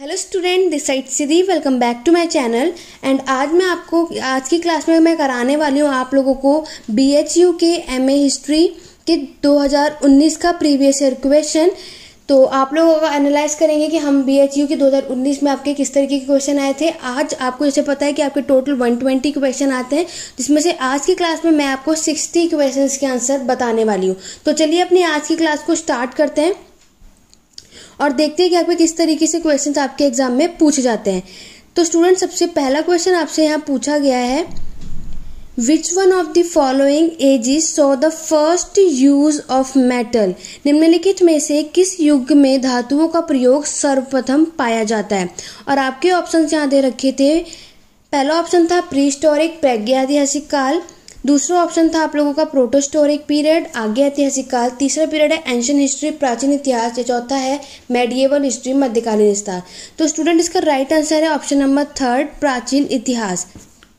Hello student, this side Siddhi, welcome back to my channel. And आज मैं आपको, आज की क्लास में मैं कराने वाली हूँ आप लोगों को बी एच यू के एम ए हिस्ट्री के 2019 का प्रीवियस ईयर क्वेश्चन तो आप लोगों एनालाइज करेंगे कि हम बी एच यू के 2019 में आपके किस तरीके के क्वेश्चन आए थे, आज आपको जैसे पता है कि आपके टोटल 120 क्वेश्चन आते हैं, जिसमें से आज की क्लास में मैं आपको 60 क्वेश्चन के आंसर बताने वाली हूँ। तो चलिए अपनी आज की क्लास को स्टार्ट करते हैं। और देखते हैं कि आपके किस तरीके से क्वेश्चन आपके एग्ज़ाम में पूछे जाते हैं। तो स्टूडेंट सबसे पहला क्वेश्चन आपसे यहाँ पूछा गया है which one of the following ages saw the first use of metal निम्नलिखित में से किस युग में धातुओं का प्रयोग सर्वप्रथम पाया जाता है? और आपके ऑप्शन यहाँ दे रखे थे। पहला ऑप्शन था प्री स्टोरिक प्रज्ञातिहासिक काल। दूसरा ऑप्शन था आप लोगों का प्रोटोस्टोरिक पीरियड, आगे ऐतिहासिक काल, तीसरा पीरियड है एंशियन हिस्ट्री प्राचीन इतिहास, या चौथा है मेडिएवल हिस्ट्री मध्यकालीन इतिहास तो स्टूडेंट इसका राइट आंसर है ऑप्शन नंबर थर्ड प्राचीन इतिहास।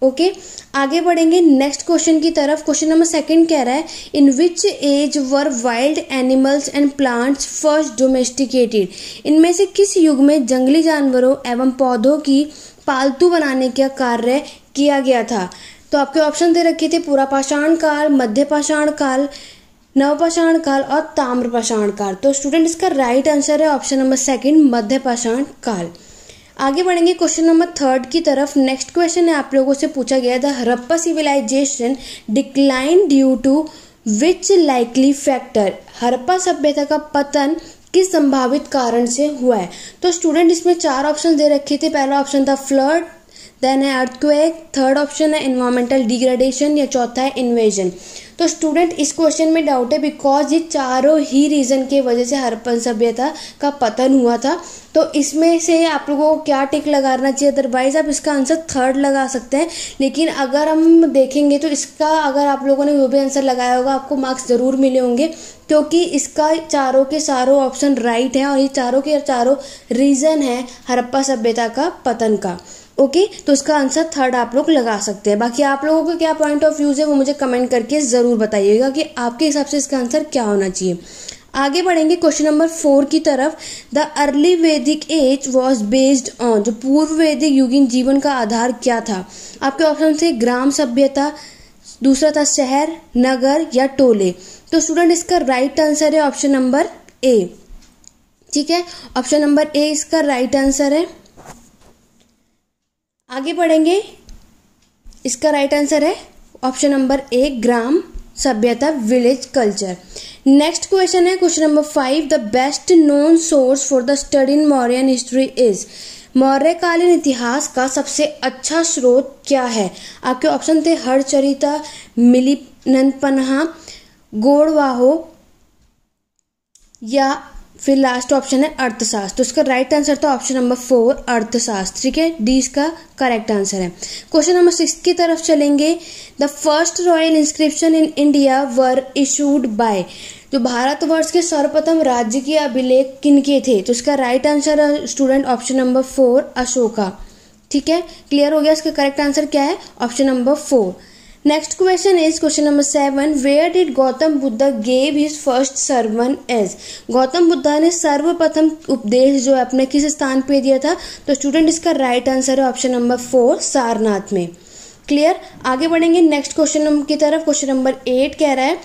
Okay okay? आगे बढ़ेंगे नेक्स्ट क्वेश्चन की तरफ़। क्वेश्चन नंबर सेकंड कह रहा है in which age were wild animals and plants first domesticated इनमें से किस युग में जंगली जानवरों एवं पौधों की पालतू बनाने का कार्य किया गया था? तो आपके ऑप्शन दे रखे थे पूरा पाषाण काल, मध्य पाषाण काल नवपाषाण काल और ताम्र पाषाण काल। तो स्टूडेंट इसका राइट आंसर है ऑप्शन नंबर सेकंड मध्य पाषाण काल। आगे बढ़ेंगे क्वेश्चन नंबर थर्ड की तरफ़। नेक्स्ट क्वेश्चन है आप लोगों से पूछा गया था, Harappa civilisation decline due to which likely factor Harappa सभ्यता का पतन किस संभावित कारण से हुआ है? तो स्टूडेंट इसमें चार ऑप्शन दे रखे थे। पहला ऑप्शन था फ्लड देन है अर्थक्वेक थर्ड ऑप्शन है इन्वायरमेंटल डिग्रेडेशन या चौथा है इन्वेजन तो स्टूडेंट इस क्वेश्चन में डाउट है बिकॉज़ ये चारों ही रीजन के वजह से हरपन सभ्यता का पतन हुआ था. तो इसमें से आप लोगों को क्या टिक लगाना चाहिए? अदरवाइज़ आप इसका आंसर थर्ड लगा सकते हैं. लेकिन अगर हम देखेंगे तो इसका अगर आप लोगों ने वो भी आंसर लगाया होगा, आपको मार्क्स ज़रूर मिले होंगे. क्योंकि इसका चारों के चारों ऑप्शन राइट है और ये चारों के चारों रीज़न है हरप्पा सभ्यता का पतन का. ओके okay, तो इसका आंसर थर्ड आप लोग लगा सकते हैं। बाकी आप लोगों का क्या पॉइंट ऑफ़ व्यूज़ है वो मुझे कमेंट करके ज़रूर बताइएगा कि आपके हिसाब से इसका आंसर क्या होना चाहिए। आगे बढ़ेंगे क्वेश्चन नंबर फोर की तरफ़। The early Vedic age was based on जो पूर्व वैदिक युगीन जीवन का आधार क्या था? आपके ऑप्शन थे ग्राम सभ्यता दूसरा था शहर नगर या टोले। तो स्टूडेंट इसका राइट आंसर है ऑप्शन नंबर ए ठीक है? ऑप्शन नंबर ए इसका राइट आंसर है। आगे बढ़ेंगे इसका राइट आंसर है ऑप्शन नंबर ए ग्राम सभ्यता विलेज कल्चर नेक्स्ट क्वेश्चन है question number five the best known source for the study in Mauryan history is मौर्यकालीन इतिहास का सबसे अच्छा स्रोत क्या है? आपके ऑप्शन थे हरचरिता मिलिपन्हा गोड़वाहो या फिर लास्ट ऑप्शन है अर्थशास्त्र। तो इसका राइट आंसर था ऑप्शन नंबर फोर अर्थशास्त्र। ठीक है? डी इसका करेक्ट आंसर है। क्वेश्चन नंबर सिक्स की तरफ़ चलेंगे। The first royal inscription in India were issued by जो भारतवर्ष के सर्वप्रथम राज्य के अभिलेख किनके थे? तो इसका right answer student option number four Ashoka. ठीक है? क्लियर हो गया? इसका करेक्ट आंसर क्या है? Option number four next question is question number seven where did Gautam Buddha gave his first sermon as Gautam Buddha ने सर्वप्रथम उपदेश जो है अपने किस स्थान पे दिया था? तो स्टूडेंट इसका राइट आंसर है ऑप्शन नंबर फोर सारनाथ में। क्लियर आगे बढ़ेंगे। नेक्स्ट क्वेश्चन की तरफ़ क्वेश्चन नंबर एट कह रहा है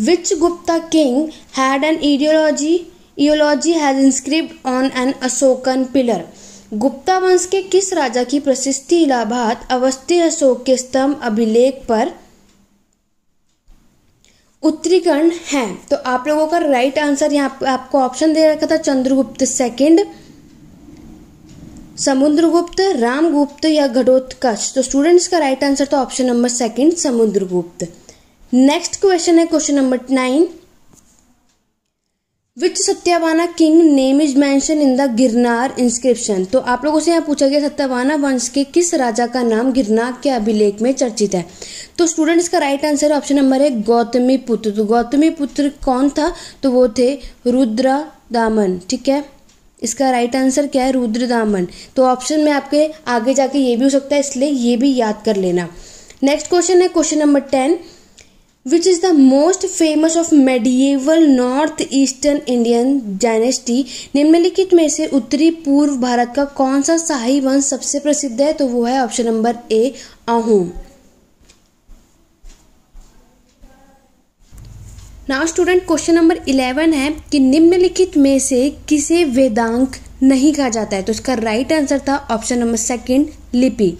which Gupta king had an ideology eulogy has inscribed on an Ashokan pillar Gupta वंश के किस राजा की प्रसिद्धि इलाहाबाद अवस्थी अशोक के स्तंभ अभिलेख पर उत्तरीकरण है? तो आप लोगों का राइट आंसर यहाँ आपको ऑप्शन दे रखा था, चंद्रगुप्त सेकंड समुद्रगुप्त, रामगुप्त या घटोत्कच। तो स्टूडेंट्स का राइट आंसर तो option number second Samudragupta. Next question है question number nine which Satyavana king name is mention in the Girnar inscription तो आप लोगों से यहाँ पूछा गया सत्यावाना वंश के किस राजा का नाम गिरनार के अभिलेख में चर्चित है? तो स्टूडेंट्स का राइट आंसर ऑप्शन नंबर है गौतमी पुत्र तो गौतमी पुत्र कौन था? तो वो थे रुद्र दामन ठीक है? इसका राइट आंसर क्या है? रुद्र दामन तो ऑप्शन में आपके आगे जाके ये भी हो सकता है, इसलिए ये भी याद कर लेना। नेक्स्ट क्वेश्चन है question number ten is the most famous of medieval north eastern Indian dynasty निम्नलिखित में से उत्तरी पूर्व भारत का कौन सा शाही वंश सबसे प्रसिद्ध है? तो वो है option number A Ahom now student question number eleven है कि निम्नलिखित में से किसे वेदांक नहीं कहा जाता है? तो इसका राइट right आंसर था ऑप्शन नंबर सेकंड लिपि।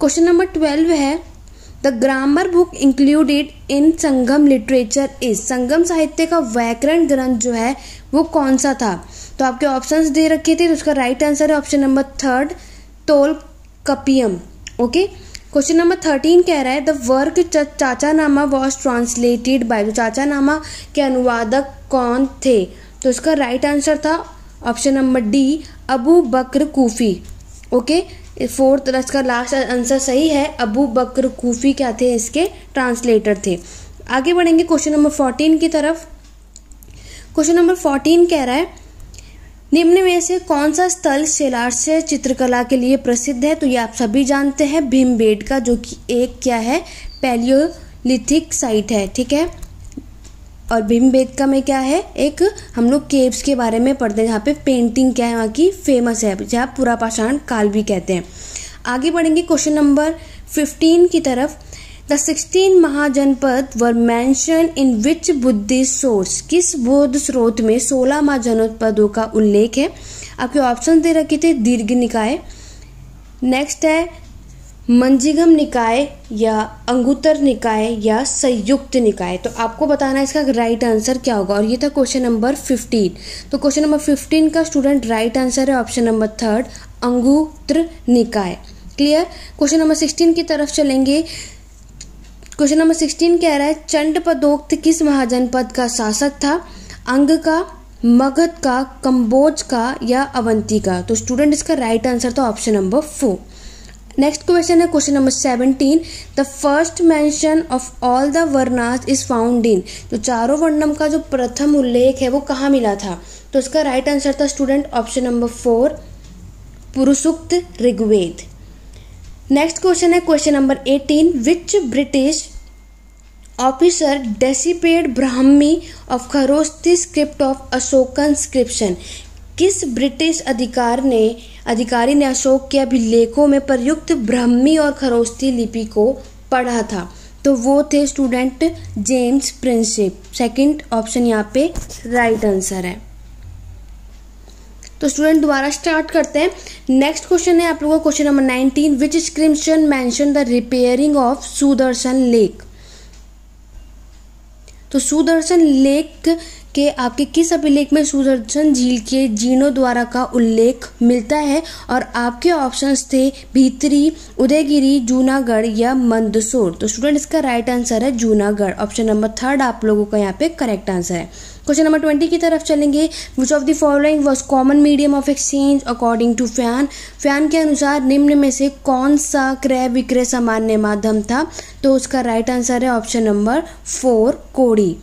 क्वेश्चन नंबर ट्वेल्व है the grammar book included in Sangam literature is Sangam साहित्य का व्याकरण ग्रंथ जो है वो कौन सा था तो आपके ऑप्शंस दे रखे थे तो उसका राइट आंसर है option number third Tolkappiyam okay question number thirteen कह रहा है द वर्क चाचा नामा वॉज़ ट्रांसलेटेड बाय जो चाचा नामा के अनुवादक कौन थे? तो इसका राइट आंसर था option number D Abu Bakr Kufi okay fourth इसका लास्ट आंसर सही है। अबू बकर कूफी क्या थे? इसके ट्रांसलेटर थे। आगे बढ़ेंगे क्वेश्चन नंबर फोर्टीन की तरफ़। क्वेश्चन नंबर फोर्टीन कह रहा है, निम्न में से कौन सा स्थल शिलाश्य चित्रकला के लिए प्रसिद्ध है? तो ये आप सभी जानते हैं, भीमबेटका, जो कि एक क्या है? पैलियोलिथिक साइट है, ठीक है? और भीमबेटका में क्या है? एक हम लोग केव्स के बारे में पढ़ते हैं, जहाँ पे पेंटिंग क्या है, वहाँ की फ़ेमस है जहाँ पूरा पाषाण काल भी कहते हैं। आगे बढ़ेंगे क्वेश्चन नंबर फिफ्टीन की तरफ़। The sixteen Mahajanapada were mention in which Buddhist source किस बौद्ध स्रोत में सोलह महाजनपदों का उल्लेख है? आपके ऑप्शन दे रखे थे दीर्घ निकाय। नेक्स्ट है मंजिगम निकाय या अंगुतर निकाय या संयुक्त निकाय। तो आपको बताना है इसका राइट आंसर क्या होगा। और ये था क्वेश्चन नंबर फिफ्टीन तो क्वेश्चन नंबर फिफ्टीन का स्टूडेंट राइट आंसर है option number third Anguttara Nikaya. Clear question number sixteen की तरफ़ चलेंगे। क्वेश्चन नंबर सिक्सटीन कह रहा है, चंड पदोक्त किस महाजनपद का शासक था? अंग का, मगध का, कंबोज का या अवंती का। तो स्टूडेंट इसका राइट आंसर था option number four next question है question number seventeen the first mention of all the varnas is found in तो चारों वर्णम का जो प्रथम उल्लेख है, वो कहाँ मिला था? तो इसका राइट आंसर था student option number four Purushasukta Rigveda. Next question है question number eighteen which British officer deciphered Brahmi of Kharosthi script of Ashokan inscription किस ब्रिटिश अधिकार ने अधिकारी ने अशोक के अभिलेखों में प्रयुक्त ब्राह्मी और खरोस्ती लिपि को पढ़ा था। तो वो थे student James Prinsep second option यहाँ पे राइट आंसर है। तो स्टूडेंट दोबारा स्टार्ट करते हैं। नेक्स्ट क्वेश्चन है आप लोगों का question number nineteen which inscription mention the repairing of Sudarshan lake तो सुदर्शन लेक के आपके किस अभिलेख में सुदर्शन झील के जीर्णोद्वारा का उल्लेख मिलता है और आपके ऑप्शंस थे भीतरी, उदयगिरी, जूनागढ़ या मंदसौर। तो स्टूडेंट इसका राइट आंसर है जूनागढ़। ऑप्शन नंबर थर्ड आप लोगों का यहाँ पे करेक्ट आंसर है। क्वेश्चन नंबर ट्वेंटी की तरफ़ चलेंगे। Which of the following was common medium of exchange according to Fa Hien के अनुसार निम्न में से कौन सा क्रय विक्रय सामान्य माध्यम था? तो उसका राइट आंसर है ऑप्शन नंबर फोर कोड़ी।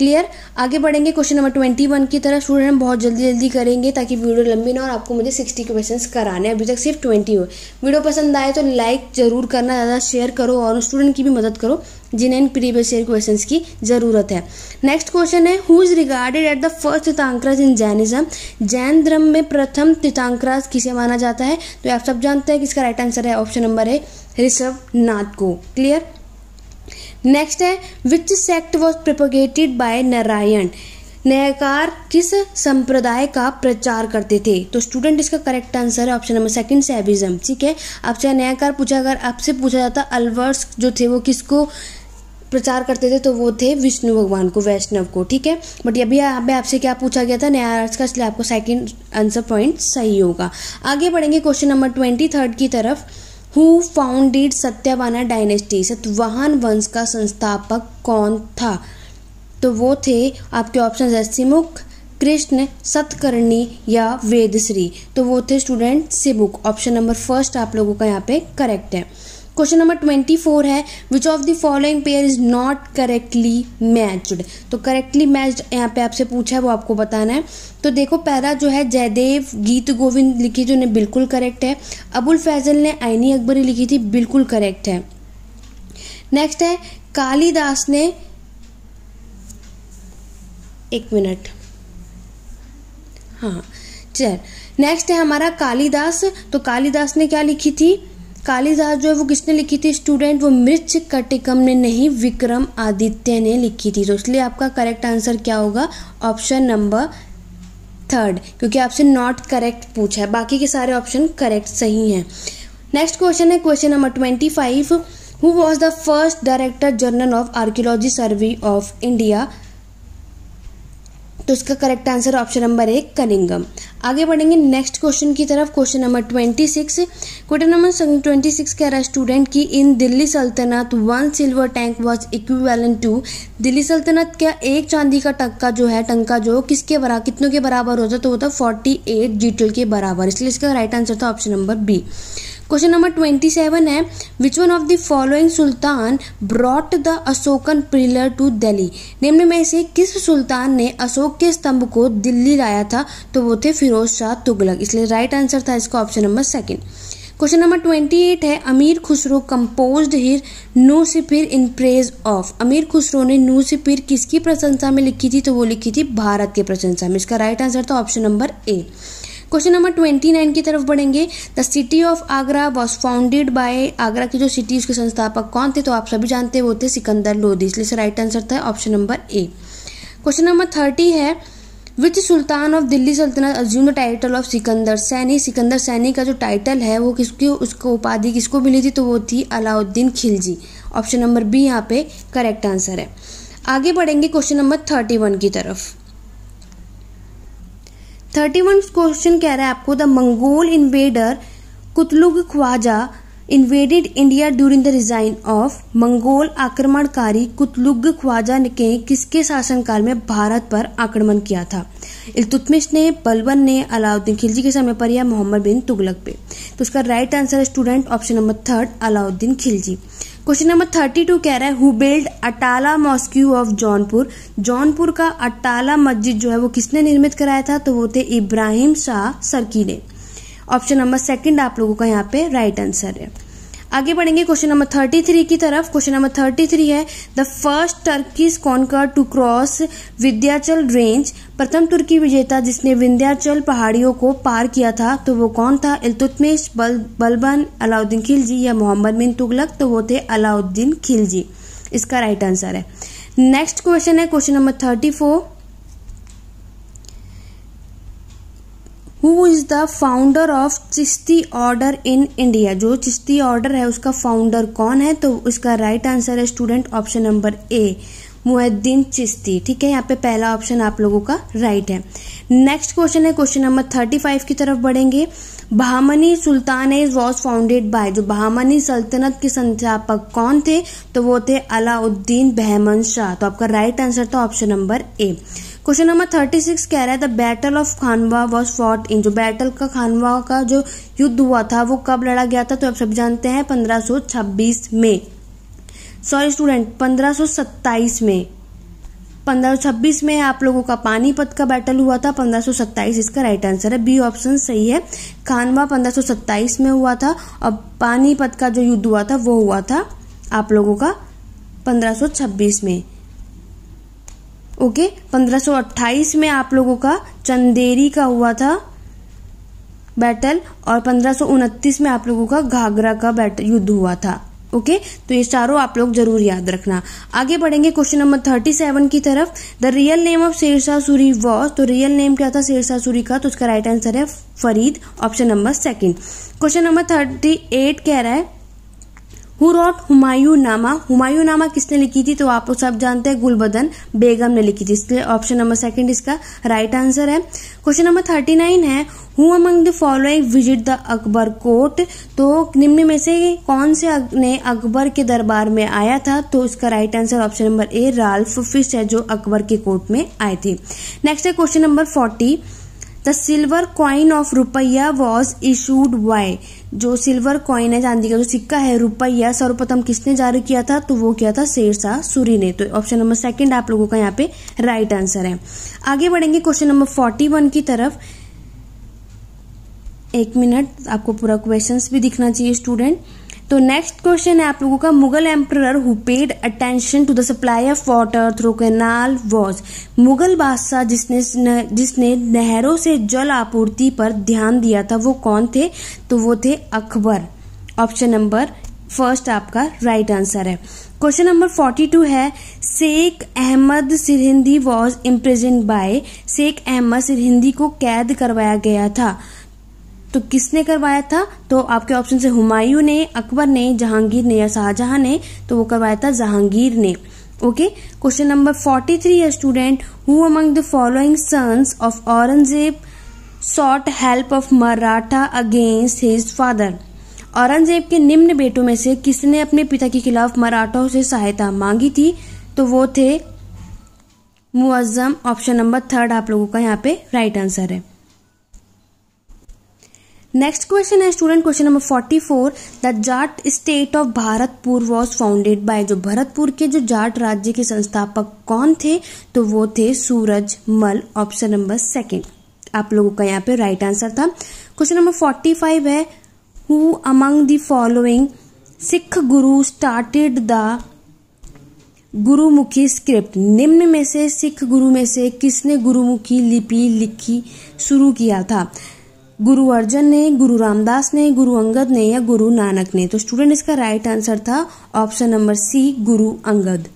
क्लियर आगे बढ़ेंगे क्वेश्चन नंबर ट्वेंटी वन की तरफ़। स्टूडेंट हम बहुत जल्दी जल्दी करेंगे ताकि वीडियो लंबी ना और आपको मुझे सिक्सटी क्वेश्चन कराने अभी तक सिर्फ़ ट्वेंटी हो वीडियो पसंद आए तो लाइक ज़रूर करना, ज़्यादा शेयर करो और स्टूडेंट की भी मदद करो, जिन्हें इन प्रीवियस ईयर क्वेश्चन की ज़रूरत है। नेक्स्ट क्वेश्चन है who is regarded at the first Tirthankaras in Jainism Jain धर्म में प्रथम तीर्थांकराज किसे माना जाता है? तो आप सब जानते हैं कि इसका राइट आंसर है ऑप्शन नंबर है ऋषभ नाथ को। क्लियर नेक्स्ट है which sect was propagated by Narayan Nyayakar किस संप्रदाय का प्रचार करते थे? तो स्टूडेंट इसका करेक्ट आंसर है ऑप्शन नंबर सेकंड सैविज्म ठीक है? अब चाहे न्यायकार पूछा, अगर आपसे पूछा जाता, अलवर्स जो थे वो किसको प्रचार करते थे तो वो थे विष्णु भगवान को, वैष्णव को, ठीक है? बट अभी यहाँ पे आपसे क्या पूछा गया था? न्यायार्थ का इसलिए आपको सेकंड आंसर पॉइंट सही होगा। आगे बढ़ेंगे क्वेश्चन नंबर ट्वेंटी थर्ड की तरफ़। Who founded Satyavana dynasty Satavahana वंश का संस्थापक कौन था? तो वो थे आपके ऑप्शन है, सिमुख, कृष्ण, सतकर्णी या वेदश्री। तो वो थे student Simukha. Option number first आप लोगों का यहाँ पे करेक्ट है। क्वेश्चन नंबर ट्वेंटी फोर है which of the following pair is not correctly matched तो करेक्टली मैच्ड यहाँ पे आपसे पूछा है, वो आपको बताना है। तो देखो, पहला जो है, जयदेव गीत गोविंद लिखी जो ने बिल्कुल करेक्ट है। अबुल फैजल ने आईनी अकबरी लिखी थी, बिल्कुल करेक्ट है। नेक्स्ट है, कालीदास ने एक मिनट। हाँ चल। नेक्स्ट है हमारा कालिदास। तो कालिदास ने क्या लिखी थी? कालिदास जो है, वो किसने लिखी थी? स्टूडेंट वो मृच कटिकम ने नहीं, विक्रम आदित्य ने लिखी थी। तो इसलिए आपका करेक्ट आंसर क्या होगा? ऑप्शन नंबर थर्ड क्योंकि आपसे नॉट करेक्ट पूछा है। बाकी के सारे ऑप्शन करेक्ट सही हैं। नेक्स्ट क्वेश्चन है question number twenty five who was the first director general of archaeology survey of India तो इसका करेक्ट आंसर ऑप्शन नंबर एक कनिंगम। आगे बढ़ेंगे नेक्स्ट क्वेश्चन की तरफ़। Question number twenty six question number twenty six कह रहा है स्टूडेंट की in Delhi saltanat one silver tanka was equivalent to Delhi सल्तनत का एक चांदी का टक्का जो है, टंका जो, किसके बराबर कितनों के बराबर होता तो होता फोर्टी एट के बराबर। इसलिए इसका राइट आंसर था option number B question number twenty seven है which one of the following sultan brought the Ashokan pillar to Delhi निम्न में से किस सुल्तान ने अशोक के स्तंभ को दिल्ली लाया था? तो वो थे फिरोज शाह तुगलक इसलिए राइट आंसर था इसका option number second question number twenty eight है अमीर खुसरो कंपोज हिर नू सिपिर इन प्रेज ऑफ़ अमीर खुसरो ने नू सिपिर किसकी प्रशंसा में लिखी थी? तो वो लिखी थी भारत की प्रशंसा में। इसका राइट आंसर था option number A question number twenty nine की तरफ़ बढ़ेंगे. The city of Agra was founded by Agra की जो सिटी उसके संस्थापक कौन थे तो आप सभी जानते हैं वो थे सिकंदर लोधी. इसलिए राइट आंसर था option number A question number thirty है which sultan of Delhi saltanat assume the title of Sikandar Sani? Sikandar Sani का जो टाइटल है वो किसकी, उसको उपाधि किसको मिली थी तो वो थी Alauddin Khilji. Option number B यहाँ पे करेक्ट आंसर है. आगे बढ़ेंगे क्वेश्चन नंबर थर्टी वन की तरफ़. थर्टी वन क्वेश्चन कह रहा है आपको, the Mongol invader Qutlugh Khwaja invaded India during the reign of Mongol आक्रमणकारी कुतलुग ख्वाजा ने किसके शासनकाल में भारत पर आक्रमण किया था? इल्तुतमिश ने बलबन ने, अलाउद्दीन खिलजी के समय पर या मोहम्मद बिन तुगलक पे। तो उसका राइट आंसर है student option number third Alauddin Khilji. Question number thirty two कह रहा है who build Atala mosque of Jaunpur Jaunpur का अटाला मस्जिद जो है, वो किसने निर्मित कराया था? तो वो थे इब्राहिम शाह सरकी ने। ऑप्शन नंबर सेकंड आप लोगों का यहाँ पे राइट आंसर है। आगे बढ़ेंगे क्वेश्चन नंबर थर्टी थ्री की तरफ़। क्वेश्चन नंबर थर्टी थ्री है, the first Turkish conqueror to cross Vindhyachal range प्रथम तुर्की विजेता जिसने विंध्याचल पहाड़ियों को पार किया था तो वो कौन था? इल्तुतमिश, बल, बलबन, अलाउद्दीन खिलजी या मोहम्मद बिन तुगलक तो वो थे अलाउद्दीन खिलजी। इसका राइट आंसर है। नेक्स्ट क्वेश्चन है, question number thirty four who is the founder of Chishti order in India जो चिश्ती ऑर्डर है, उसका फाउंडर कौन है? तो उसका राइट आंसर है student option number A Muhiuddin Chishti ठीक है, यहाँ पे पहला ऑप्शन आप लोगों का राइट है। नेक्स्ट क्वेश्चन है क्वेश्चन नंबर थर्टी फाइव की तरफ़ बढ़ेंगे। Bahmani sultan was founded by जो बहामनी सल्तनत के संस्थापक कौन थे? तो वो थे अलाउद्दीन बहमन शाह। तो आपका राइट आंसर था option number A question number thirty six कह रहा है the battle of Khanwa was fought in जो बैटल का खानवा का जो युद्ध हुआ था, वो कब लड़ा गया था? तो आप सब जानते हैं 1526 में। सॉरी स्टूडेंट 1527 में। 1526 में आप लोगों का पानीपत का बैटल हुआ था 1527 इसका राइट आंसर है बी ऑप्शन सही है। खानवा 1527 में हुआ था, और पानीपत का जो युद्ध हुआ था, वो हुआ था आप लोगों का 1526 में। ओके 1528 में आप लोगों का चंदेरी का हुआ था बैटल, और पंद्रह में आप लोगों का घाघरा का बैटल युद्ध हुआ था, ओके? okay? तो ये चारों आप लोग ज़रूर याद रखना। आगे बढ़ेंगे क्वेश्चन नंबर थर्टी सेवन की तरफ़। The real name of Shershah Suri was तो रियल नेम क्या था शेरशाह सूरी का? तो उसका राइट आंसर है Farid option number second question number thirty eight कह रहा है हु रॉट हुमायूं नामा। हुमायूं नामा किसने लिखी थी? तो आप सब जानते हैं, गुलबदन बेगम ने लिखी थी इसलिए ऑप्शन नंबर सेकंड इसका राइट आंसर है। क्वेश्चन नंबर थर्टी नाइन है। Who among the following visit the Akbar court तो निम्न में से कौन से ने अकबर के दरबार में आया था? तो इसका right answer option number A Ralph Fitch है, जो अकबर के कोर्ट में आए थे। नेक्स्ट है question number forty the silver coin of rupaya was issued by जो सिल्वर क्वाइन है, चांदी का जो सिक्का है रुपया सर्वप्रथम किसने जारी किया था? तो वो किया था शेरशाह सूरी ने। तो ऑप्शन नंबर सेकंड आप लोगों का यहाँ पे राइट आंसर है। आगे बढ़ेंगे क्वेश्चन नंबर फोर्टी वन की तरफ़। एक मिनट आपको पूरा क्वेश्चंस भी दिखना चाहिए स्टूडेंट तो नेक्स्ट क्वेश्चन है आप लोगों का, Mughal emperor who paid attention to the supply of water through canal was Mughal बादशाह जिसने जिसने नहरों से जल आपूर्ति पर ध्यान दिया था, वो कौन थे? तो वो थे अकबर। ऑप्शन नंबर फ़र्स्ट आपका राइट आंसर है। क्वेश्चन नंबर फोर्टी टू है Sheikh Ahmad Sirhindi was imprisoned by Sheikh Ahmad Sirhindi को कैद करवाया गया था। तो किसने करवाया था? तो आपके ऑप्शन से हुमायूं ने, अकबर ने, जहांगीर ने या शाहजहां ने तो वो करवाया था जहांगीर ने। Okay question number forty three student who among the following sons of Aurangzeb sought help of Maratha against his father Aurangzeb के निम्न बेटों में से किसने अपने पिता के खिलाफ मराठों से सहायता मांगी थी? तो वो थे मुअज्जम ऑप्शन नंबर थर्ड आप लोगों का यहाँ पे राइट आंसर है। नेक्स्ट क्वेश्चन है student question number forty four the Jat state of Bharatpur was founded by जो भरतपुर के जो जाट राज्य के संस्थापक कौन थे? तो वो थे सूरज मल ऑप्शन नंबर सेकेंड आप लोगों का यहाँ पे राइट आंसर था. क्वेश्चन नंबर फोर्टी फाइव है who among the following Sikh guru started the Gurmukhi script निम्न में से सिख गुरु में से किसने गुरुमुखी लिपि लिखी शुरू किया था? गुरु अर्जन ने, गुरु रामदास ने, गुरु अंगद ने या गुरु नानक ने? तो स्टूडेंट इसका राइट आंसर था option number C Guru Angad.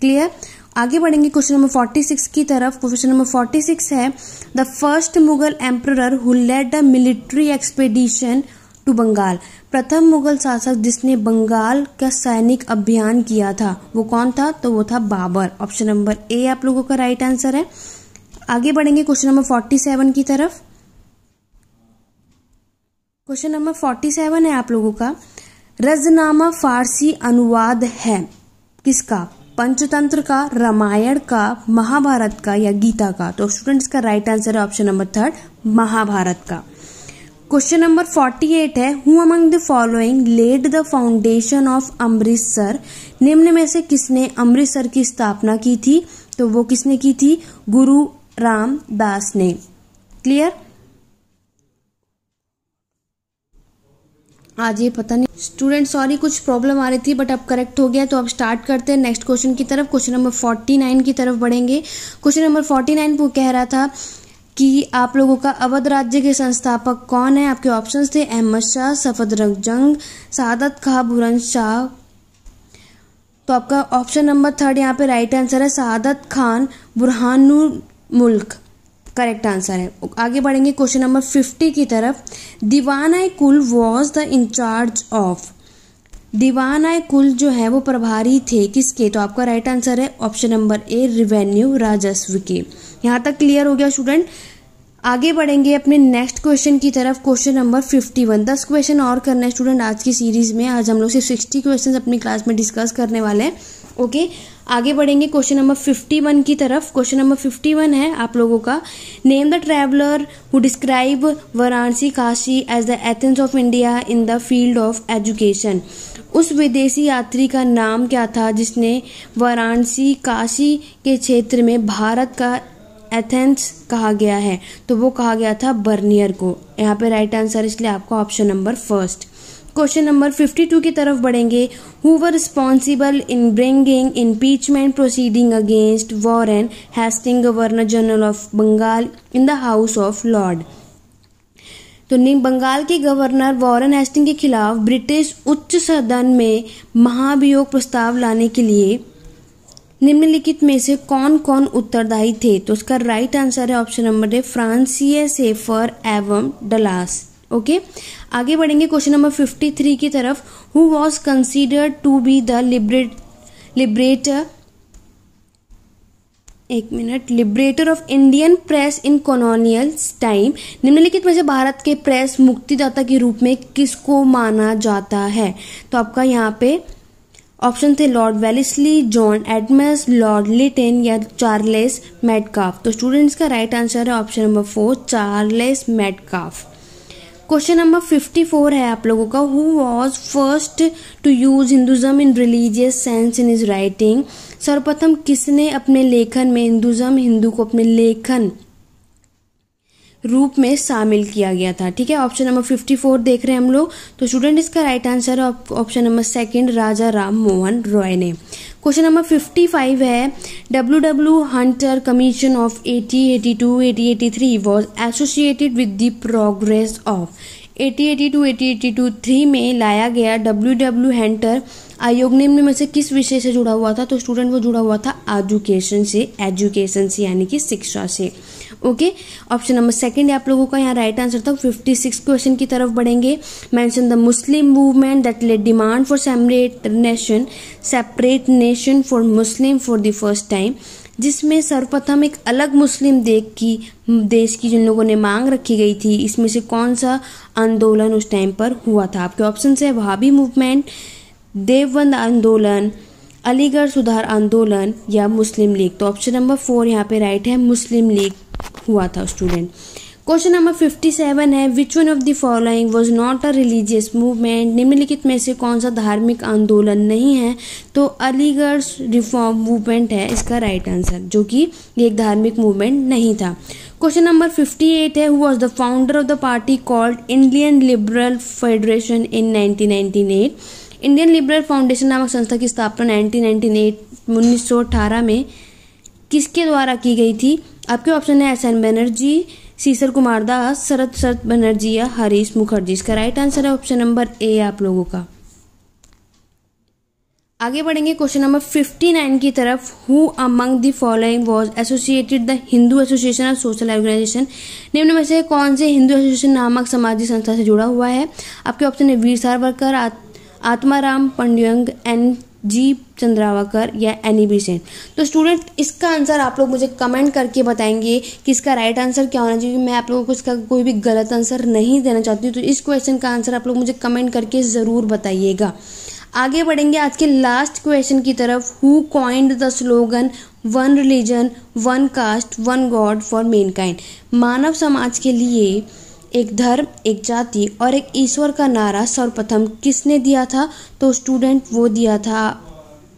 Clear आगे बढ़ेंगे क्वेश्चन नंबर 46 की तरफ़। क्वेश्चन नंबर 46 है the first Mughal emperor who led the military expedition to Bengal प्रथम मुगल शासक जिसने बंगाल का सैनिक अभियान किया था, वो कौन था? तो वो था बाबर। ऑप्शन नंबर ए आप लोगों का राइट आंसर है। आगे बढ़ेंगे क्वेश्चन नंबर 47 की तरफ़। क्वेश्चन नंबर फोर्टी सेवन है आप लोगों का। रजनामा फारसी अनुवाद है। किसका? पंचतंत्र का, रामायण का, महाभारत का या गीता का? तो स्टूडेंट्स का राइट आंसर है ऑप्शन नंबर थर्ड महाभारत का। क्वेश्चन नंबर फोर्टी एट है। Who among the following led the foundation of Amritsar? निम्न में से किसने अमृतसर की स्थापना की थी? तो वो किसने की थी? गुरु रामदास ने। क्लियर आज ये पता नहीं। स्टूडेंट सॉरी कुछ प्रॉब्लम आ रही थी बट अब करेक्ट हो गया तो अब स्टार्ट करते हैं नेक्स्ट क्वेश्चन की तरफ़। क्वेश्चन नंबर फोर्टी नाइन की तरफ़ बढ़ेंगे। क्वेश्चन नंबर फोर्टी नाइन वो कह रहा था कि आप लोगों का अवध राज्य के संस्थापक कौन है? आपके ऑप्शंस थे अहमद शाह सफदरग जंग सादत खां, बुरन शाह। तो आपका ऑप्शन नंबर थर्ड यहाँ पे राइट आंसर है, सादत खान, बुरहानुल मुल्क। करेक्ट आंसर है। आगे बढ़ेंगे क्वेश्चन नंबर फिफ्टी की तरफ़। दीवान आई कुल वॉज़ द इंचार्ज ऑफ़ दीवान आई कुल जो है वो प्रभारी थे किसके? तो आपका राइट आंसर है ऑप्शन नंबर ए रिवेन्यू राजस्व के। यहाँ तक क्लियर हो गया स्टूडेंट आगे बढ़ेंगे अपने नेक्स्ट क्वेश्चन की तरफ़। क्वेश्चन नंबर फिफ्टी वन दस क्वेश्चन और करना है स्टूडेंट आज की सीरीज़ में। आज हम लोग सिर्फ़ सिक्सटी क्वेश्चन अपनी क्लास में डिस्कस करने वाले हैं। ओके आगे बढ़ेंगे क्वेश्चन नंबर फिफ्टी वन की तरफ़। क्वेश्चन नंबर फिफ्टी वन है आप लोगों का। Name the traveller who describe Varanasi Kashi as the Athens of India in the field of education उस विदेशी यात्री का नाम क्या था जिसने वाराणसी काशी के क्षेत्र में भारत का एथेंस कहा गया है? तो वो कहा गया था बर्नियर को। यहाँ पे राइट आंसर इसलिए आपका option number first question number 52 की तरफ़ बढ़ेंगे। Who were responsible in bringing impeachment proceeding against Warren Hasting governor general of Bengal in the House of Lord तो बंगाल के गवर्नर वॉरेन हेस्टिंग के खिलाफ ब्रिटिश उच्च सदन में महाभियोग प्रस्ताव लाने के लिए निम्नलिखित में से कौन कौन उत्तरदायी थे? तो उसका राइट आंसर है ऑप्शन नंबर ए फ्रांसिया सेफर एवं डलास ओके आगे बढ़ेंगे क्वेश्चन नंबर फिफ्टी थ्री की तरफ़। Who was considered to be the liberate liberator एक minute. Liberator of Indian press in colonial time निम्नलिखित में से भारत के प्रेस मुक्तिदाता के रूप में किसको माना जाता है? तो आपका यहाँ पे ऑप्शन थे Lord Wellesley John Adams Lord Lytton या चार्लेस मेडकाफ तो स्टूडेंट्स का राइट आंसर है option number four Charles Metcalfe question number fifty four है आप लोगों का। Who was first to use Hinduism in religious sense in his writing सर्वप्रथम किसने अपने लेखन में हिंदुज़म हिंदू को अपने लेखन रूप में शामिल किया गया था। ठीक है? ऑप्शन नंबर फिफ्टी फोर देख रहे हैं हम लोग। तो स्टूडेंट इसका राइट आंसर है। Option number second Raja Ram Mohan Roy ने। क्वेश्चन नंबर फिफ्टी फाइव है। W W Hunter commission of eighty eighty two eighty eighty three was associated with the progress of eighty eighty two eighty eighty two three में लाया गया W W Hunter आयोग निम्न में से किस विषय से जुड़ा हुआ था? तो स्टूडेंट वो जुड़ा हुआ था एजुकेशन से एजुकेशन से, यानी कि शिक्षा से। ओके ऑप्शन नंबर सेकंड आप लोगों का यहाँ राइट आंसर था फिफ्टी सिक्स क्वेश्चन की तरफ़ बढ़ेंगे। Mention the Muslim movement that led demand for separate nation separate nation for Muslim for the first time जिसमें सर्वप्रथम एक अलग मुस्लिम देश की देश की जिन लोगों ने मांग रखी गई थी, इसमें से कौन सा आंदोलन उस टाइम पर हुआ था? आपके ऑप्शन है, वहाबी मूवमेंट देवबंद आंदोलन, अलीगढ़ सुधार आंदोलन या मुस्लिम लीग। तो ऑप्शन नंबर फोर यहाँ पे राइट है, मुस्लिम लीग हुआ था student question number fifty seven है which one of the following was not a religious movement निम्नलिखित में से कौन सा धार्मिक आंदोलन नहीं है? तो अलीगढ़ रिफॉर्म मूवमेंट है इसका राइट right आंसर जो कि एक धार्मिक मूवमेंट नहीं था। क्वेश्चन नंबर फिफ्टी एट है who was the founder of the party called Indian Liberal Federation in nineteen eight Indian Liberal Foundation नामक संस्था की स्थापना नाइनटीन नाइनटीन एट उन्नीस सौ अठारह में किसके द्वारा की गई थी? आपके ऑप्शन है एस एन बनर्जी सीसर कुमार दास शरद शरद बनर्जी या हरीश मुखर्जी इसका राइट आंसर है ऑप्शन नंबर ए आप लोगों का। आगे बढ़ेंगे क्वेश्चन नंबर फिफ्टी नाइन की तरफ़। Who among the following was associated the Hindu association of social organisation निम्न में से कौन से हिंदू एसोसिएशन नामक समाजी संस्था से जुड़ा हुआ है? आपके ऑप्शन है वीर सावरकर आत्माराम पंड्यंग एंड जी चंद्रावकर या एनी बी सेन। तो स्टूडेंट इसका आंसर आप लोग मुझे कमेंट करके बताएँगे कि इसका राइट आंसर क्या होना चाहिए। मैं आप लोगों को इसका कोई भी गलत आंसर नहीं देना चाहती हूँ तो इस क्वेश्चन का आंसर आप लोग मुझे कमेंट करके ज़रूर बताइएगा। आगे बढ़ेंगे आज के लास्ट क्वेश्चन की तरफ़। Who coined the slogan one religion one caste one god for man मानव समाज के लिए एक धर्म, एक जाति और एक ईश्वर का नारा सर्वप्रथम किसने दिया था? तो स्टूडेंट वो दिया था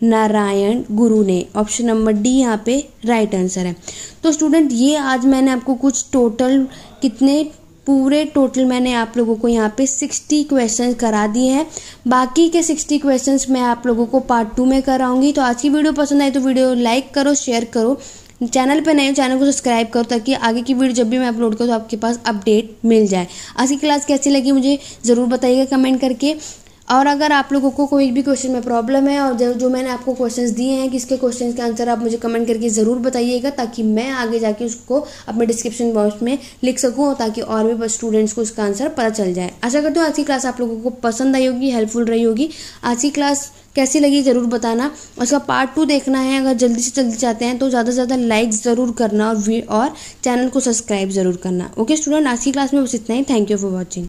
नारायण गुरु ने। ऑप्शन नंबर डी यहाँ पे राइट आंसर है। तो स्टूडेंट ये आज मैंने आपको कुछ टोटल कितने, पूरे टोटल मैंने आप लोगों को यहाँ पे सिक्सटी क्वेश्चन करा दिए हैं। बाकी के सिक्सटी क्वेश्चन मैं आप लोगों को पार्ट टू में कराऊँगी। तो आज की वीडियो पसंद आई तो वीडियो लाइक करो शेयर करो। चैनल पर नए चैनल को सब्सक्राइब करो ताकि आगे की वीडियो जब भी मैं अपलोड करूँ तो आपके पास अपडेट मिल जाए। आज की क्लास कैसी लगी मुझे ज़रूर बताइएगा कमेंट करके। और अगर आप लोगों को कोई भी क्वेश्चन में प्रॉब्लम है और जो मैंने आपको क्वेश्चंस दिए हैं, किसके क्वेश्चन के आंसर आप मुझे कमेंट करके ज़रूर बताइएगा, ताकि मैं आगे जाके उसको अपने डिस्क्रिप्शन बॉक्स में लिख सकूँ ताकि और भी स्टूडेंट्स को उसका आंसर पता चल जाए। आशा करती हूँ आज की क्लास आप लोगों को पसंद आई होगी हेल्पफुल रही होगी। आज की क्लास कैसी लगी ज़रूर बताना। उसका पार्ट टू देखना है, अगर जल्दी से जल्दी चाहते हैं तो ज़्यादा से ज़्यादा लाइक ज़रूर करना और और चैनल को सब्सक्राइब ज़रूर करना। ओके स्टूडेंट आज की क्लास में बस इतना ही। Thank you for watching